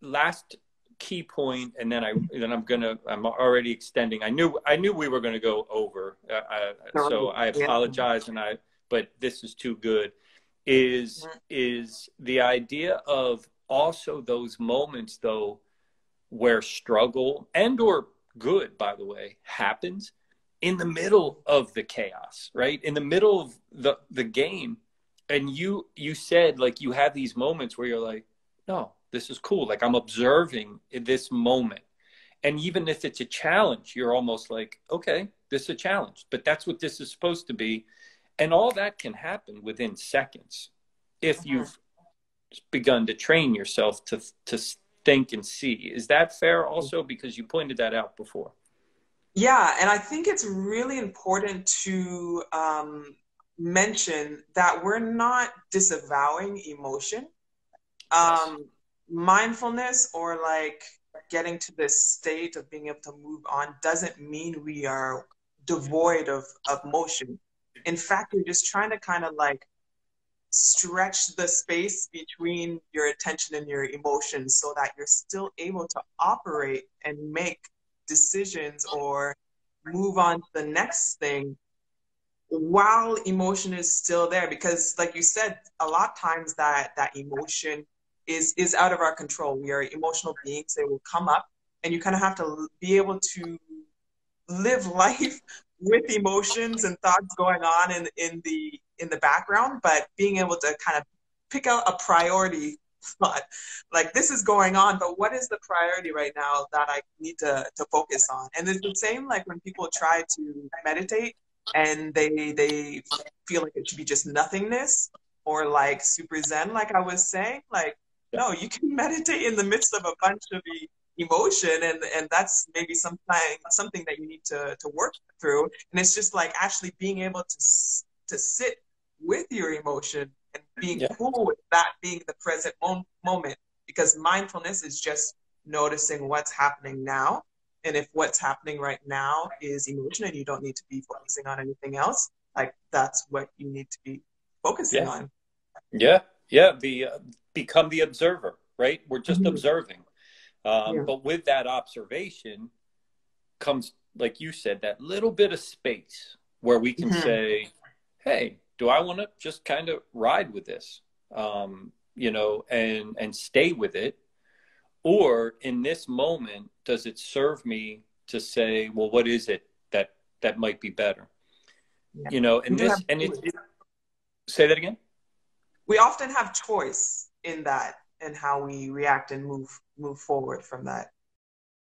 last key point, and then I then I'm gonna I'm already extending. I knew I knew we were gonna go over, uh, I, so I apologize, and I but this is too good. Is is the idea of also those moments though where struggle and or good by the way happens in the middle of the chaos right in the middle of the the game and you you said like you have these moments where you're like no this is cool. Like i'm observing this moment. And even if it's a challenge you're almost like okay this is a challenge. But that's what this is supposed to be. And all that can happen within seconds if mm-hmm. you've begun to train yourself to to think and see. Is that fair also? Because you pointed that out before. Yeah and i think it's really important to um, mention that we're not disavowing emotion. Um, mindfulness or like getting to this state of being able to move on doesn't mean we are devoid of, of motion. In fact, you're just trying to kind of like stretch the space between your attention and your emotions so that you're still able to operate and make decisions or move on to the next thing while emotion is still there because like you said a lot of times that that emotion is is out of our control. We are emotional beings. They will come up and you kind of have to be able to live life with emotions and thoughts going on in in the in the background but being able to kind of pick out a priority thought. Like this is going on but what is the priority right now that i need to to focus on? And it's the same like when people try to meditate and they they feel like it should be just nothingness or like super zen like i was saying like no you can meditate in the midst of a bunch of emotion and and that's maybe something something that you need to to work through and it's just like actually being able to to sit with your emotion and being yeah. cool with that being the present moment because mindfulness is just noticing what's happening now and if what's happening right now is emotion and you don't need to be focusing on anything else, like that's what you need to be focusing yeah. on. Yeah, yeah. The uh, become the observer, right? We're just mm-hmm. observing, um, yeah. but with that observation comes, like you said, that little bit of space where we can mm-hmm. say, "Hey, do I want to just kind of ride with this?" Um, you know, and and stay with it or in this moment does it serve me to say well what is it that that might be better yeah. you know and this and it, it, say that again we often have choice in that and how we react and move move forward from that